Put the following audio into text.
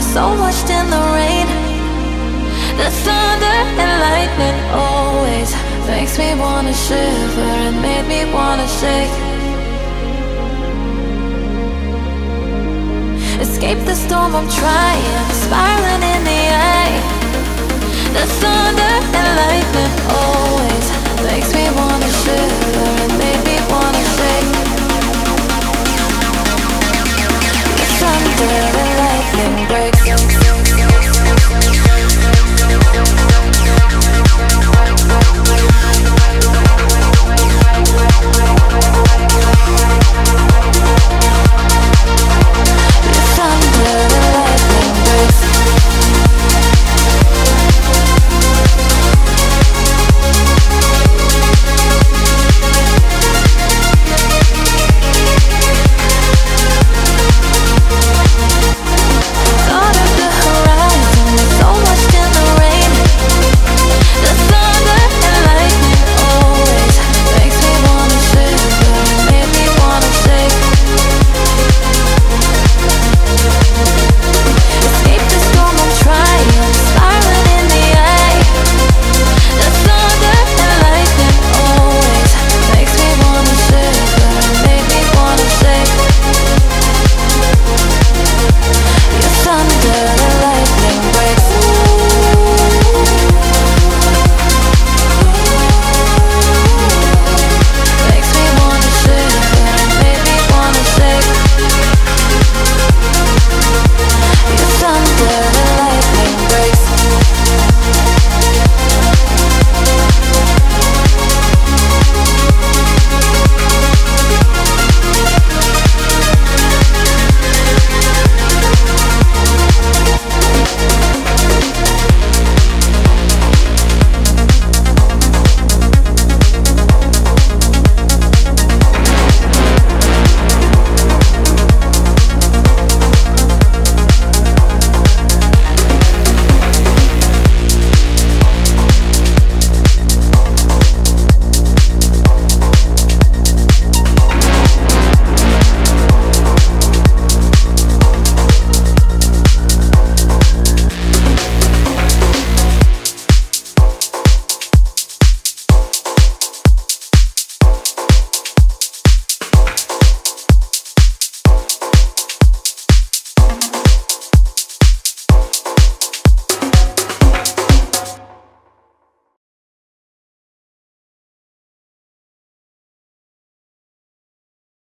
so washed in the rain. The thunder and lightning always Makes me wanna shiver and made me wanna shake. Escape the storm, I'm trying Spiraling in the eye The thunder and lightning always Makes me wanna shiver and made me wanna shake. The thunder